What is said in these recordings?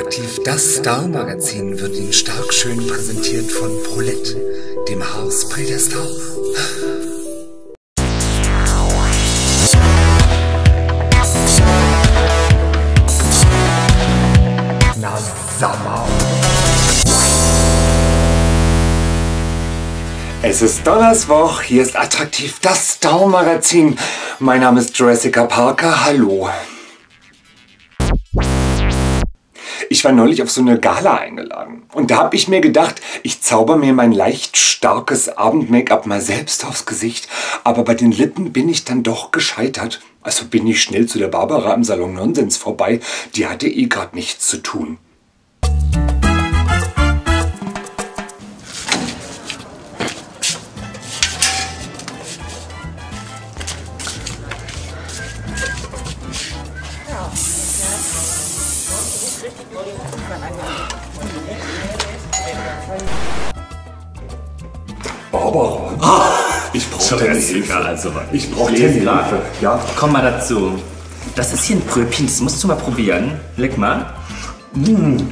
Attraktiv das Star-Magazin wird Ihnen stark schön präsentiert von Prolette, dem Haarspray der Stars. Na, Sommer. Es ist Donnerswoch, hier ist attraktiv das Star-Magazin. Mein Name ist Jessica Parker, hallo. Ich war neulich auf so eine Gala eingeladen und da habe ich mir gedacht, ich zauber mir mein leicht starkes Abend-Make-up mal selbst aufs Gesicht, aber bei den Lippen bin ich dann doch gescheitert. Also bin ich schnell zu der Barbara im Salon Nonsens vorbei, die hatte eh gerade nichts zu tun. Barbara, ich brauche deine Hilfe. also Ich brauche deine Hilfe. Ja, Komm mal dazu. Das ist hier ein Pröbchen, das musst du mal probieren. Leck mal.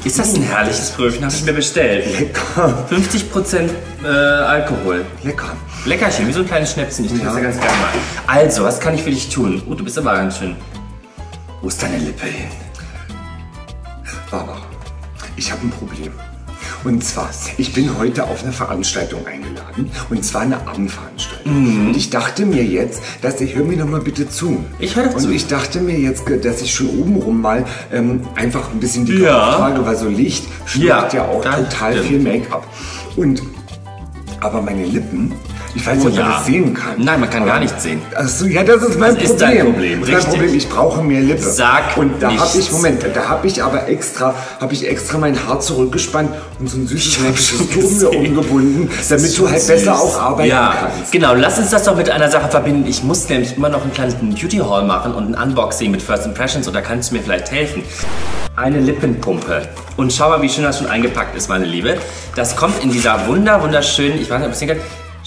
Ist das ein herrliches Pröbchen? Habe ich mir bestellt. lecker, 50% äh, Alkohol. lecker. Leckerchen, wie so ein kleines Schnäpschen. Ich trinke das ja ganz gerne mal. Also, was kann ich für dich tun? Oh, du bist aber ganz schön. Wo ist deine Lippe hin? Barbara, ich habe ein Problem. Und zwar, ich bin heute auf eine Veranstaltung eingeladen. Und zwar eine Abendveranstaltung. Und ich dachte mir jetzt, dass ich, hör mir doch mal bitte zu. Ich höre Und zu. ich dachte mir jetzt, dass ich schon obenrum mal ähm, einfach ein bisschen die Ja. trage, weil so Licht schluckt ja, Ja, auch total stimmt. viel Make-up. Und, aber meine Lippen, ich weiß nicht, Oh ob man ja. das sehen kann. Nein, man kann aber, gar nichts sehen. Achso, ja, das ist mein Das Problem. ist dein Problem, Das ist mein richtig. Problem. Ich brauche mehr Lippe. Sag Und da habe ich. Moment, da habe ich aber extra, habe ich extra mein Haar zurückgespannt und so ein süßes Näpfchen um mir umgebunden, damit du halt besser auch arbeiten ja, kannst. genau. Lass uns das doch mit einer Sache verbinden. Ich muss nämlich immer noch einen kleinen Beauty Haul machen und ein Unboxing mit First Impressions und da kannst du mir vielleicht helfen. Eine Lippenpumpe. Und schau mal, wie schön das schon eingepackt ist, meine Liebe. Das kommt in dieser wunder, wunderschönen, ich weiß nicht, ob es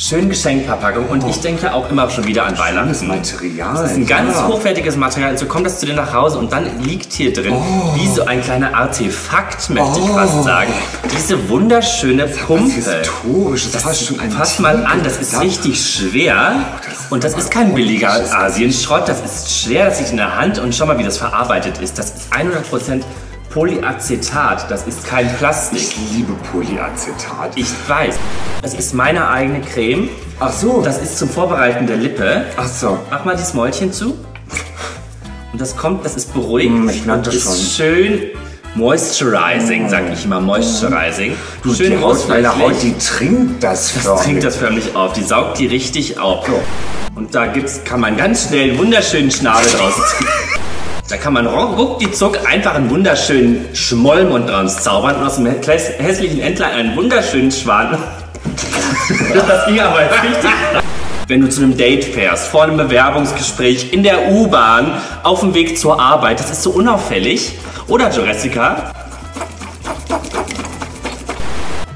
schönen Geschenkverpackung. Und ich denke auch immer schon wieder an Das Weihnachten. Material. Das ist ein ganz ja. hochwertiges Material. Und so kommt das zu dir nach Hause und dann liegt hier drin, Oh. wie so ein kleiner Artefakt, möchte ich fast sagen, diese wunderschöne Pumpe. historisch, das ist fast schon ein Fass mal an, das ist richtig schwer. Und das ist kein billiger Asienschrott, das ist schwer, das liegt in der Hand. Und schau mal, wie das verarbeitet ist. Das ist 100% Polyacetat, das ist kein Plastik. Ich liebe Polyacetat. Ich weiß. Das ist meine eigene Creme. Ach so. Das ist zum Vorbereiten der Lippe. Ach so. Mach mal das Mäulchen zu. Und das kommt, das ist beruhigt Mm, ich merke das ist schön moisturizing, sag ich immer, moisturizing. Du, schön die Haut, meine Haut, oberflächlich. die trinkt das Das förmlich. trinkt das förmlich auf, die saugt die richtig auf. Und da gibt's, kann man ganz schnell einen wunderschönen Schnabel draus ziehen. Da kann man ruckdizuck einfach einen wunderschönen Schmollmund draus zaubern und aus dem hä- hässlichen Entlein einen wunderschönen Schwan. das ging aber jetzt richtig. Wenn du zu einem Date fährst, vor einem Bewerbungsgespräch, in der U-Bahn, auf dem Weg zur Arbeit, das ist so unauffällig. Oder Jessica?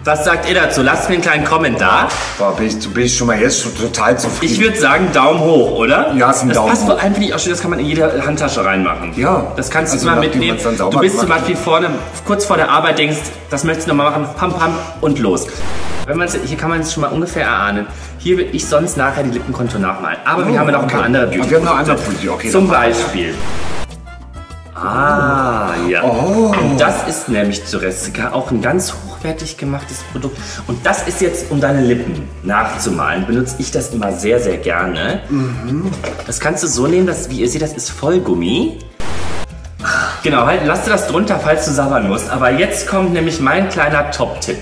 Was sagt ihr dazu? Lasst mir einen kleinen Kommentar. Boah, bin ich, bin ich schon mal jetzt schon total zufrieden. Ich würde sagen Daumen hoch, oder? Ja, ist ein das Daumen passt hoch. vor allem finde ich auch schön, das kann man in jede Handtasche reinmachen. Ja. Das kannst du Also immer nachdem mitnehmen. Du bist zum Beispiel vorne, kurz vor der Arbeit denkst, das möchtest du nochmal machen, pam pam und los. Wenn man's, hier kann man es schon mal ungefähr erahnen. Hier will ich sonst nachher die Lippenkontur nachmalen. Aber wir Oh, haben ja noch ein paar okay. andere beauty wir haben noch andere Beauty, okay, Zum Beispiel. Ah, ja. Oh. Und das ist nämlich zu Jessica auch ein ganz hochwertig gemachtes Produkt. Und das ist jetzt, um deine Lippen nachzumalen, benutze ich das immer sehr, sehr gerne. Das kannst du so nehmen, dass, wie ihr seht, das ist Vollgummi. Genau, halt, lass dir das drunter, falls du sabbern musst. Aber jetzt kommt nämlich mein kleiner Top-Tipp.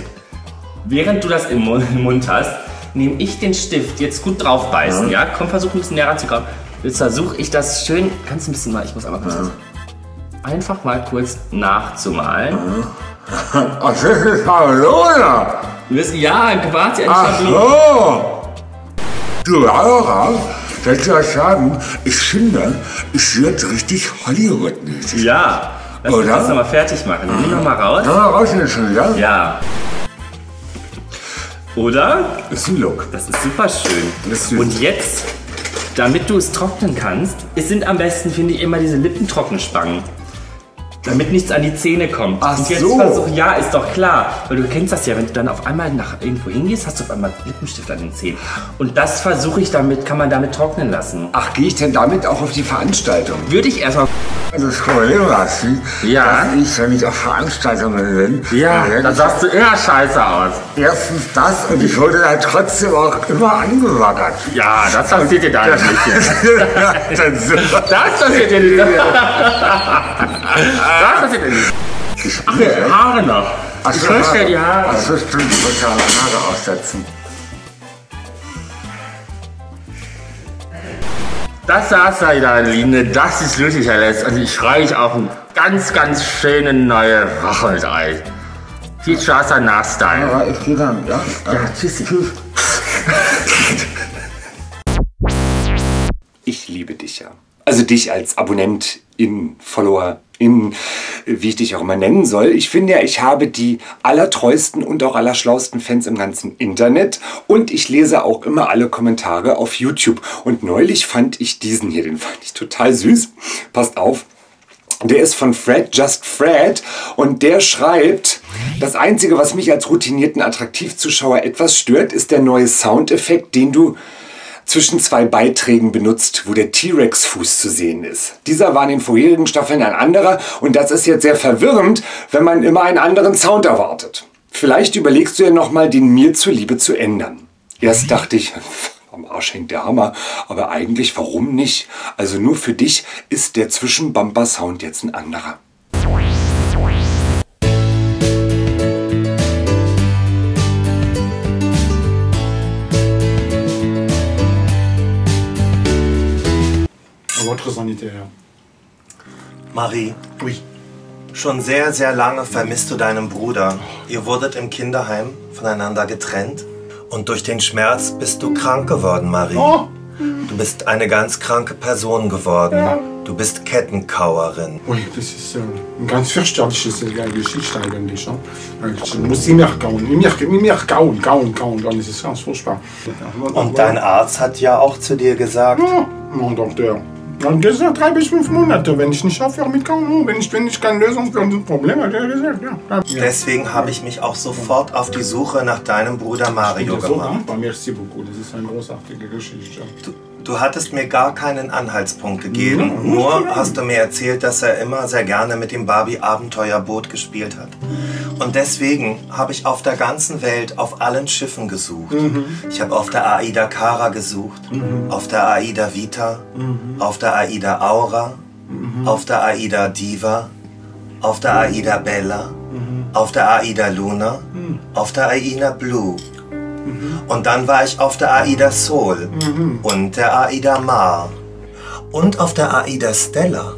Während du das im Mu- im Mund hast, nehme ich den Stift jetzt gut drauf beißen, ja? Komm, versuch ein bisschen näher ranzukommen. Jetzt versuche ich das schön, kannst du ein bisschen mal, ich muss einmal kurz, einfach mal kurz nachzumalen. Ach, das ist Halona. Du wirst, ja, quasi ein Ach Schablon. so. Du, Laura, soll ich dir was sagen? Ich finde, es wird richtig Hollywood-mäßig. Ja, lass uns Oder? das nochmal fertig machen. Nimm noch mal raus. Ja, rausnehmen, ja? Ja. Oder? Ist ein Look. Das ist super schön. Das ist. Und jetzt, damit du es trocknen kannst, es sind am besten, finde ich, immer diese Lippentrockenspangen. Damit nichts an die Zähne kommt. Ach und jetzt so. versuch, ja, ist doch klar. Weil du kennst das ja, wenn du dann auf einmal nach irgendwo hingehst, hast du auf einmal Lippenstift an den Zähnen. Und das versuche ich damit, kann man damit trocknen lassen. Ach, gehe ich denn damit auch auf die Veranstaltung? Würde ich erstmal. Das Problem hast Ja. dass ich, wenn ich auf Veranstaltungen bin, Ja, dann dann sahst du immer scheiße aus. erstens das und ich wurde dann trotzdem auch immer angewackert. Ja, das passiert dir da nicht. Das passiert dir nicht. Das passiert dir nicht. Ach, die Haare noch. Ich fürchte ja die Haare. Ach so, stimmt, ich wollte ja Haare aussetzen. Das saß da wieder, Aline. Das ist lustig, alles. Also ich freue mich auf eine ganz, ganz schöne neue Woche mit euch. Viel Spaß an Nachstyle. Ja, ich gehe dann, ja? Ja, tschüssi. Ich liebe dich ja. Also dich als Abonnent in Follower in wie ich dich auch immer nennen soll. Ich finde ja, ich habe die allertreuesten und auch allerschlausten Fans im ganzen Internet und ich lese auch immer alle Kommentare auf YouTube. Und neulich fand ich diesen hier, den fand ich total süß. Passt auf. Der ist von Fred Just Fred und der schreibt, das Einzige, was mich als routinierten Attraktivzuschauer etwas stört, ist der neue Soundeffekt, den du zwischen zwei Beiträgen benutzt, wo der T-Rex-Fuß zu sehen ist. Dieser war in den vorherigen Staffeln ein anderer und das ist jetzt sehr verwirrend, wenn man immer einen anderen Sound erwartet. Vielleicht überlegst du ja nochmal, den mir zuliebe zu ändern. Erst dachte ich, am Arsch hängt der Hammer, aber eigentlich warum nicht? Also nur für dich ist der Zwischenbumper-Sound jetzt ein anderer. Votre sanitaire. Marie, Oui. schon sehr, sehr lange vermisst du deinen Bruder. Ihr wurdet im Kinderheim voneinander getrennt und durch den Schmerz bist du krank geworden, Marie. Oh! Du bist eine ganz kranke Person geworden. Du bist Kettenkauerin. Oui, das ist äh, eine ganz fürchterliche äh, Geschichte eigentlich. Eigentlich muss immer kauen, immer, immer kauen, kauen, kauen, dann ist es ganz furchtbar. Und dein Arzt hat ja auch zu dir gesagt, Ja, mein Doktor. Er hat gesagt, drei bis fünf Monate, wenn ich nicht aufhöre mit Kauen, oh, wenn ich, wenn ich keine Lösung für das Problem habe, er gesagt, ja. ja. deswegen habe ich mich auch sofort auf die Suche nach deinem Bruder Mario Ich bin so gemacht. dankbar, merci beaucoup, das ist eine großartige Geschichte. Du, du hattest mir gar keinen Anhaltspunkt gegeben. Ja, Nur hast du mir erzählt, dass er immer sehr gerne mit dem Barbie-Abenteuerboot gespielt hat. Und deswegen habe ich auf der ganzen Welt auf allen Schiffen gesucht. Ich habe auf der Aida Cara gesucht, auf der Aida Vita, auf der Aida Aura, auf der Aida Diva, auf der Aida Bella, auf der Aida Luna, auf der Aida Blue. Und dann war ich auf der Aida Sol und der Aida Mar und auf der Aida Stella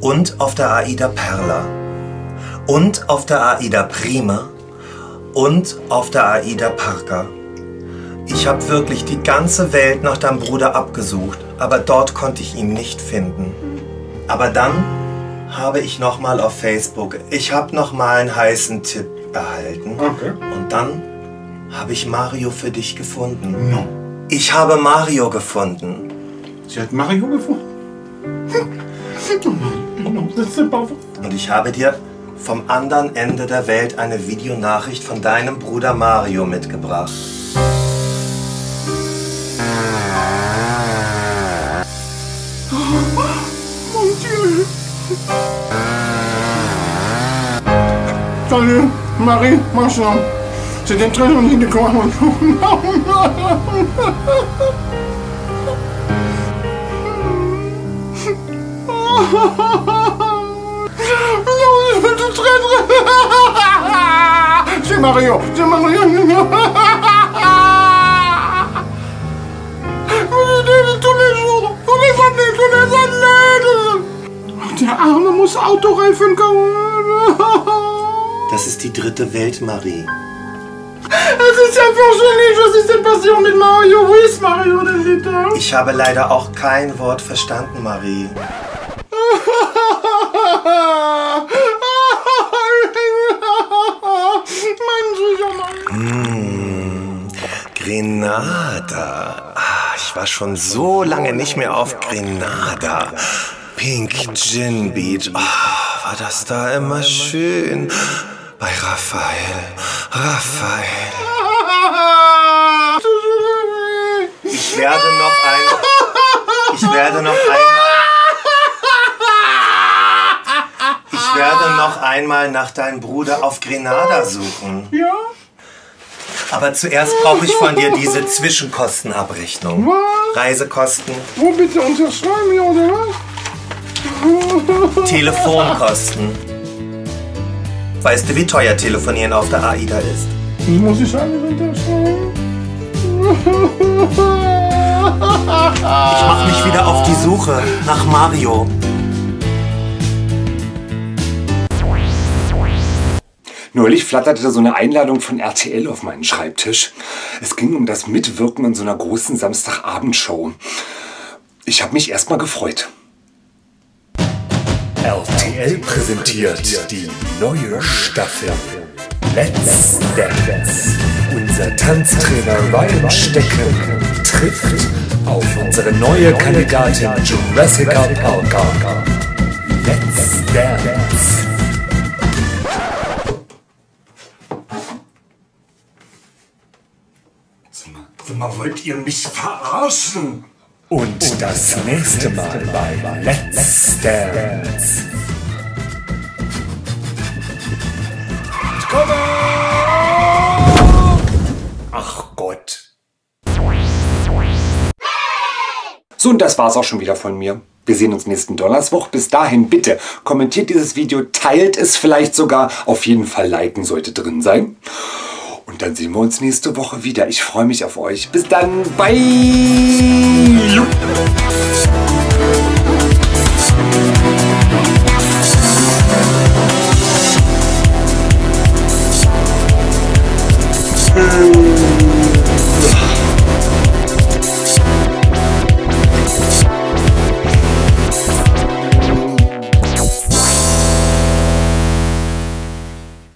und auf der Aida Perla und auf der Aida Prima und auf der Aida Parker. Ich habe wirklich die ganze Welt nach deinem Bruder abgesucht, aber dort konnte ich ihn nicht finden. Aber dann habe ich nochmal auf Facebook, ich habe nochmal einen heißen Tipp erhalten. Okay. Und dann habe ich Mario für dich gefunden. No. Ich habe Mario gefunden. Sie hat Mario gefunden. Und ich habe dir vom anderen Ende der Welt eine Videonachricht von deinem Bruder Mario mitgebracht. Mon Dieu. Salut, Marie, machin. C'était très joli de quoi. Non, je suis tout très très. C'est Mario, c'est Mario. Der Arme muss Autoreifen kauen. Das ist die dritte Welt, Marie. Es ist ja fürchterlich, was ist denn passiert mit Mario? Wo ist Mario denn wieder? Ich habe leider auch kein Wort verstanden, Marie. Mann. Grenada. Ah, ich war schon so lange nicht mehr auf Grenada. Pink Gin Beach. Oh, war das da immer schön bei Raphael. Raphael. Ich werde noch ein. Ich werde noch einmal. Ich werde noch einmal nach deinem Bruder auf Grenada suchen. Ja? Aber zuerst brauche ich von dir diese Zwischenkostenabrechnung. Was? Reisekosten, Wo bitte unterschreiben wir oder was? Telefonkosten. Weißt du, wie teuer telefonieren auf der AIDA ist? Muss ich alles unterschreiben. Ich mache mich wieder auf die Suche nach Mario. Neulich flatterte so eine Einladung von RTL auf meinen Schreibtisch. Es ging um das Mitwirken in so einer großen Samstagabendshow. Ich habe mich erstmal gefreut. RTL präsentiert die neue Staffel Let's Dance. Unser Tanztrainer Ryan Stecken trifft auf unsere neue Kandidatin Jurassica Parker. Let's Dance. Sag mal, wollt ihr mich verarschen? Und das nächste Mal bei Let's Dance. So, und das war's auch schon wieder von mir. Wir sehen uns nächsten Donnerstag. Bis dahin bitte kommentiert dieses Video, teilt es vielleicht sogar. Auf jeden Fall liken sollte drin sein. Und dann sehen wir uns nächste Woche wieder. Ich freue mich auf euch. Bis dann. Bye.